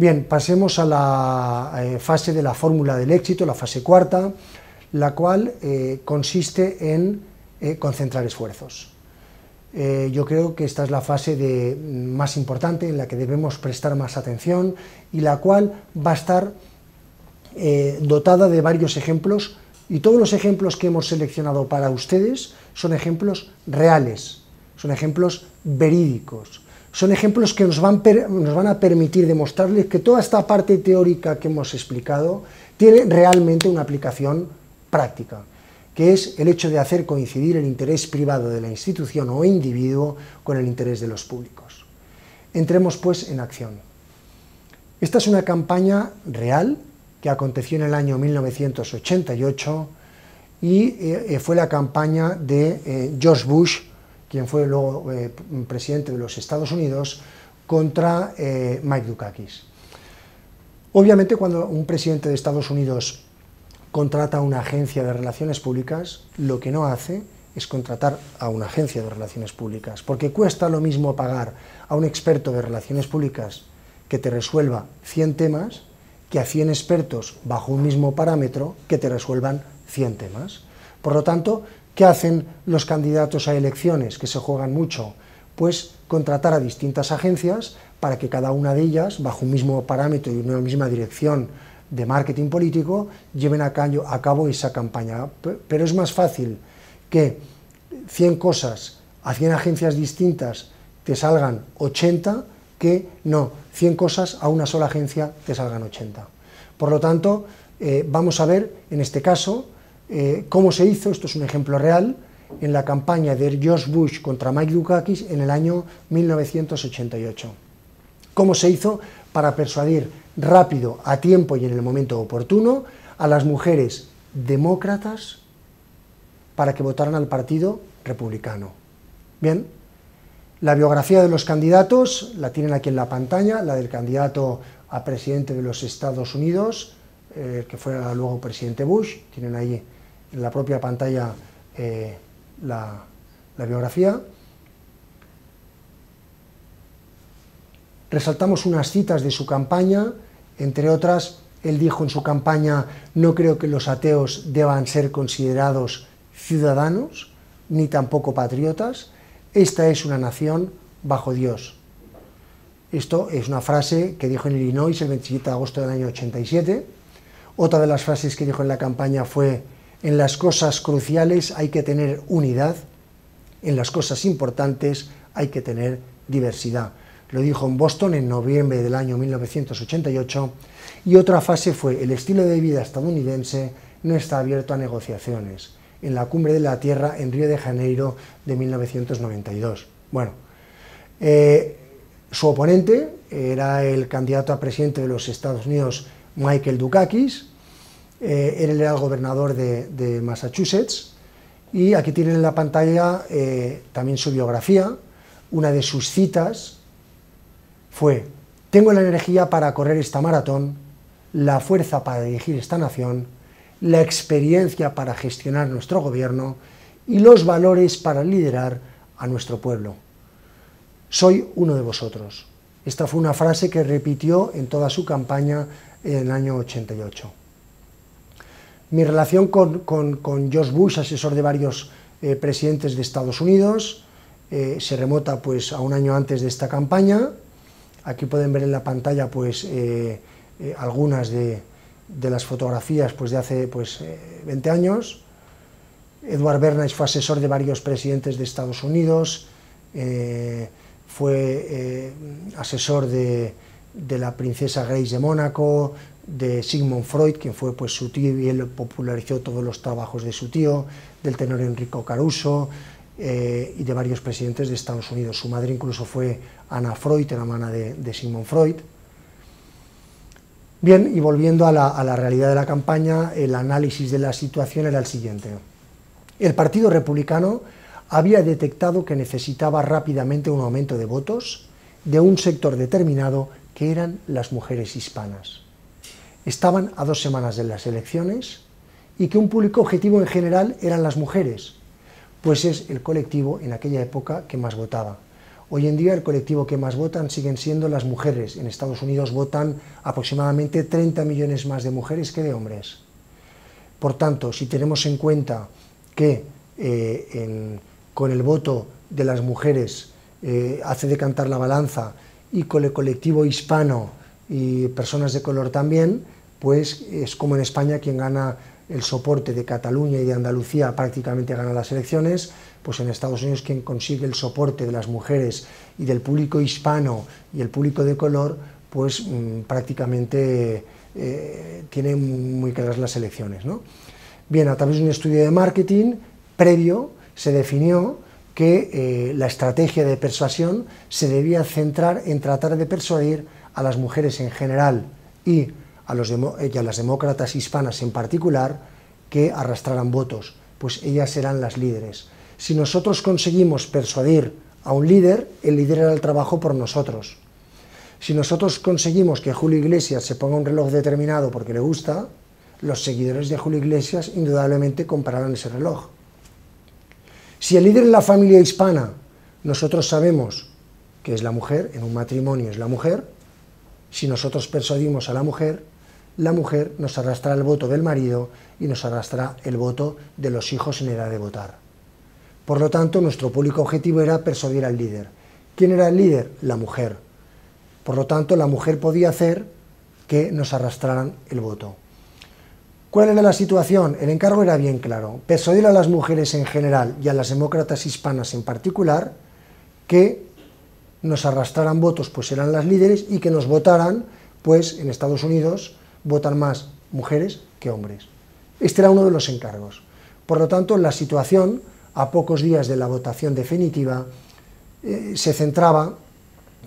Bien, pasemos a la eh, fase de la fórmula del éxito, la fase cuarta, la cual eh, consiste en eh, concentrar esfuerzos. yo creo que esta es la fase de, más importante en la que debemos prestar más atención y la cual va a estar dotada de varios ejemplos y todos los ejemplos que hemos seleccionado para ustedes son ejemplos reales, son ejemplos verídicos, son ejemplos que nos van, a permitir demostrarles que toda esta parte teórica que hemos explicado tiene realmente una aplicación práctica, que es el hecho de hacer coincidir el interés privado de la institución o individuo con el interés de los públicos. Entremos pues en acción. Esta es una campaña real que aconteció en el año 1988 y eh, eh, fue la campaña de eh, George Bush, quien fue luego presidente de los Estados Unidos, contra Mike Dukakis. Obviamente cuando un presidente de Estados Unidos contrata una agencia de relaciones públicas, lo que no hace es contratar a una agencia de relaciones públicas, porque cuesta lo mismo pagar a un experto de relaciones públicas que te resuelva 100 temas que a 100 expertos bajo un mismo parámetro que te resuelvan 100 temas. Por lo tanto, ¿qué hacen los candidatos a elecciones que se juegan mucho? Pues contratar a distintas agencias para que cada una de ellas, bajo un mismo parámetro y una misma dirección, de marketing político lleven a cabo, esa campaña. Pero es más fácil que 100 cosas a 100 agencias distintas te salgan 80 que no, 100 cosas a una sola agencia te salgan 80. Por lo tanto, eh, vamos a ver en este caso eh, cómo se hizo, esto es un ejemplo real, en la campaña de George Bush contra Mike Dukakis en el año 1988. ¿Cómo se hizo para persuadir rápido, a tiempo y en el momento oportuno a las mujeres demócratas para que votaran al Partido Republicano. Bien, la biografía de los candidatos la tienen aquí en la pantalla, la del candidato a presidente de los Estados Unidos, eh, que fue luego presidente Bush, tienen ahí en la propia pantalla eh, la biografía. Resaltamos unas citas de su campaña, entre otras, él dijo en su campaña, no creo que los ateos deban ser considerados ciudadanos, ni tampoco patriotas, esta es una nación bajo Dios. Esto es una frase que dijo en Illinois el 27 de agosto del año 87. Otra de las frases que dijo en la campaña fue, en las cosas cruciales hay que tener unidad, en las cosas importantes hay que tener diversidad lo dijo en Boston en noviembre del año 1988, y otra fase fue el estilo de vida estadounidense no está abierto a negociaciones, en la cumbre de la Tierra en Río de Janeiro de 1992. Bueno, eh, su oponente era el candidato a presidente de los Estados Unidos, Michael Dukakis, eh, él era el gobernador de, Massachusetts, y aquí tienen en la pantalla eh, también su biografía, una de sus citas, fue, tengo la energía para correr esta maratón, la fuerza para dirigir esta nación, la experiencia para gestionar nuestro gobierno y los valores para liderar a nuestro pueblo. Soy uno de vosotros. Esta fue una frase que repitió en toda su campaña en el año 88. Mi relación con, con, George Bush, asesor de varios eh, presidentes de Estados Unidos, eh, se remota pues, a un año antes de esta campaña, Aquí pueden ver en la pantalla pues, eh, algunas de, las fotografías pues, de hace pues, 20 eh, años. Edward Bernays fue asesor de varios presidentes de Estados Unidos, fue asesor de, la princesa Grace de Mónaco, de Sigmund Freud, quien fue pues, su tío y él popularizó todos los trabajos de su tío, del tenor Enrico Caruso, eh, y de varios presidentes de Estados Unidos. Su madre incluso fue Ana Freud, hermana de, Sigmund Freud. Bien, y volviendo a la, realidad de la campaña, el análisis de la situación era el siguiente. El Partido Republicano había detectado que necesitaba rápidamente un aumento de votos de un sector determinado que eran las mujeres hispanas. Estaban a dos semanas de las elecciones y que un público objetivo en general eran las mujeres, pues es el colectivo en aquella época que más votaba. Hoy en día el colectivo que más votan siguen siendo las mujeres. En Estados Unidos votan aproximadamente 30 millones más de mujeres que de hombres. Por tanto, si tenemos en cuenta que eh, con el voto de las mujeres eh, hace decantar la balanza y con el colectivo hispano y personas de color también, pues es como en España quien gana el soporte de Cataluña y de Andalucía prácticamente gana las elecciones, pues en Estados Unidos quien consigue el soporte de las mujeres y del público hispano y el público de color, pues mm, prácticamente eh, tiene muy claras las elecciones. ¿no? Bien, a través de un estudio de marketing previo se definió que eh, la estrategia de persuasión se debía centrar en tratar de persuadir a las mujeres en general y a, los y a las demócratas hispanas en particular que arrastraran votos, pues ellas eran las líderes. Si nosotros conseguimos persuadir a un líder, el líder hará el trabajo por nosotros. Si nosotros conseguimos que Julio Iglesias se ponga un reloj determinado porque le gusta, los seguidores de Julio Iglesias indudablemente comprarán ese reloj. Si el líder en la familia hispana, nosotros sabemos que es la mujer, en un matrimonio es la mujer, si nosotros persuadimos a la mujer, la mujer nos arrastrará el voto del marido y nos arrastrará el voto de los hijos en edad de votar. Por lo tanto, nuestro público objetivo era persuadir al líder. ¿Quién era el líder? La mujer. Por lo tanto, la mujer podía hacer que nos arrastraran el voto. ¿Cuál era la situación? El encargo era bien claro. Persuadir a las mujeres en general y a las demócratas hispanas en particular que nos arrastraran votos, pues eran las líderes, y que nos votaran, pues en Estados Unidos votan más mujeres que hombres. Este era uno de los encargos. Por lo tanto, la situación a pocos días de la votación definitiva, eh, se centraba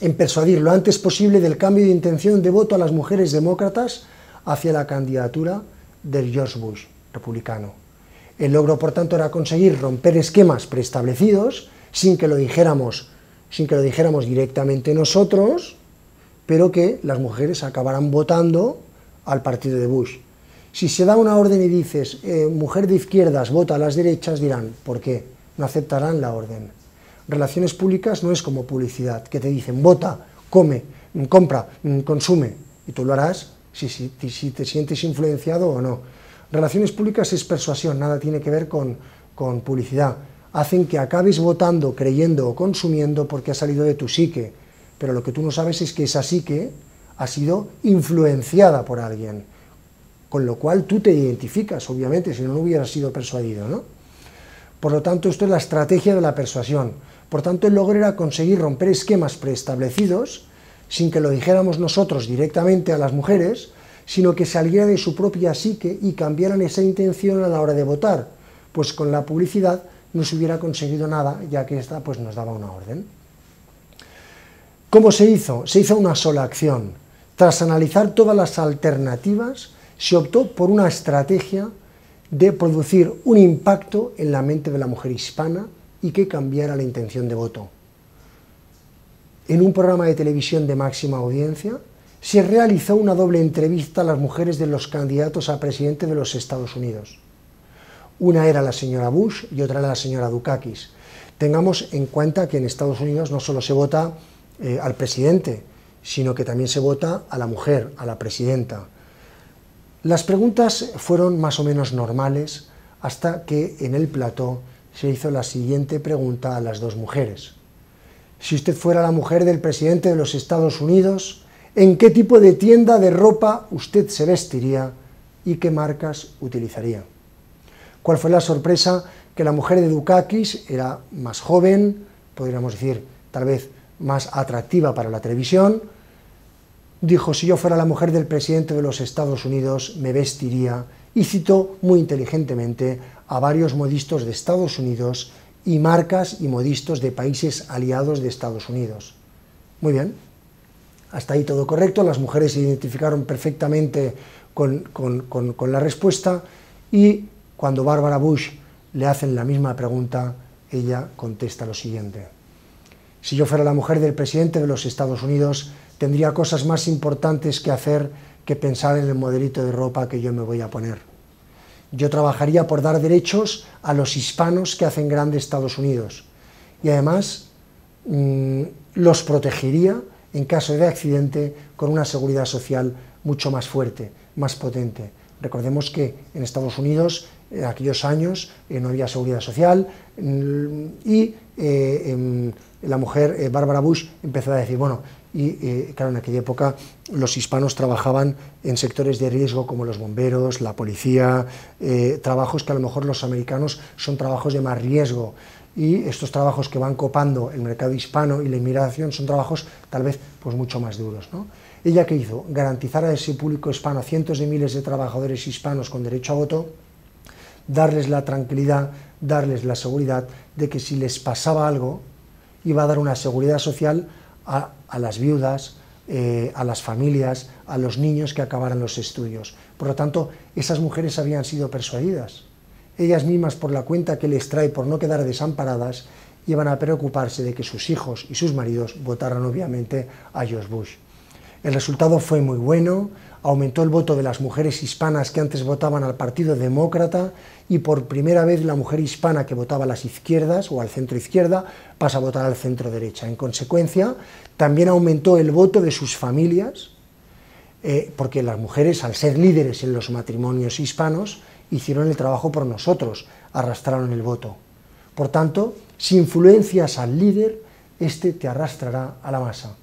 en persuadir lo antes posible del cambio de intención de voto a las mujeres demócratas hacia la candidatura de George Bush, republicano. El logro, por tanto, era conseguir romper esquemas preestablecidos sin que lo dijéramos, sin que lo dijéramos directamente nosotros, pero que las mujeres acabaran votando al partido de Bush. Si se da una orden y dices, eh, mujer de izquierdas, vota a las derechas, dirán, ¿por qué? No aceptarán la orden. Relaciones públicas no es como publicidad, que te dicen, vota, come, compra, consume, y tú lo harás si, si, te sientes influenciado o no. Relaciones públicas es persuasión, nada tiene que ver con, con publicidad. Hacen que acabes votando, creyendo o consumiendo porque ha salido de tu psique, pero lo que tú no sabes es que esa psique ha sido influenciada por alguien con lo cual tú te identificas, obviamente, si no, hubieras sido persuadido, ¿no? Por lo tanto, esto es la estrategia de la persuasión. Por tanto, el logro era conseguir romper esquemas preestablecidos, sin que lo dijéramos nosotros directamente a las mujeres, sino que saliera de su propia psique y cambiaran esa intención a la hora de votar, pues con la publicidad no se hubiera conseguido nada, ya que esta pues, nos daba una orden. ¿Cómo se hizo? Se hizo una sola acción. Tras analizar todas las alternativas, se optó por una estrategia de producir un impacto en la mente de la mujer hispana y que cambiara la intención de voto. En un programa de televisión de máxima audiencia, se realizó una doble entrevista a las mujeres de los candidatos a presidente de los Estados Unidos. Una era la señora Bush y otra era la señora Dukakis. Tengamos en cuenta que en Estados Unidos no solo se vota eh, al presidente, sino que también se vota a la mujer, a la presidenta. Las preguntas fueron más o menos normales hasta que en el plató se hizo la siguiente pregunta a las dos mujeres. Si usted fuera la mujer del presidente de los Estados Unidos, ¿en qué tipo de tienda de ropa usted se vestiría y qué marcas utilizaría? ¿Cuál fue la sorpresa? Que la mujer de Dukakis era más joven, podríamos decir tal vez más atractiva para la televisión, dijo, si yo fuera la mujer del presidente de los Estados Unidos, me vestiría, y citó muy inteligentemente a varios modistos de Estados Unidos y marcas y modistos de países aliados de Estados Unidos. Muy bien, hasta ahí todo correcto, las mujeres se identificaron perfectamente con, con la respuesta y cuando Barbara Bush le hacen la misma pregunta, ella contesta lo siguiente. Si yo fuera la mujer del presidente de los Estados Unidos, tendría cosas más importantes que hacer que pensar en el modelito de ropa que yo me voy a poner. Yo trabajaría por dar derechos a los hispanos que hacen grande Estados Unidos. Y además mm, los protegería en caso de accidente con una seguridad social mucho más fuerte, más potente. Recordemos que en Estados Unidos en aquellos años eh, no había seguridad social mm, y eh, em, la mujer, eh, Bárbara Bush, empezó a decir, bueno, y claro, en aquella época los hispanos trabajaban en sectores de riesgo como los bomberos, la policía, trabajos que a lo mejor los americanos son trabajos de más riesgo y estos trabajos que van copando el mercado hispano y la inmigración son trabajos tal vez pues mucho más duros. ¿no? ¿Ella qué hizo? Garantizar a ese público hispano, cientos de miles de trabajadores hispanos con derecho a voto, darles la tranquilidad, darles la seguridad de que si les pasaba algo, iba a dar una seguridad social a, las viudas, eh, a las familias, a los niños que acabaran los estudios. Por lo tanto, esas mujeres habían sido persuadidas. Ellas mismas, por la cuenta que les trae por no quedar desamparadas, iban a preocuparse de que sus hijos y sus maridos votaran obviamente a George Bush. El resultado fue muy bueno, aumentó el voto de las mujeres hispanas que antes votaban al Partido Demócrata y por primera vez la mujer hispana que votaba a las izquierdas o al centro izquierda pasa a votar al centro derecha. En consecuencia, también aumentó el voto de sus familias, eh, porque las mujeres, al ser líderes en los matrimonios hispanos, hicieron el trabajo por nosotros, arrastraron el voto. Por tanto, si influencias al líder, este te arrastrará a la masa.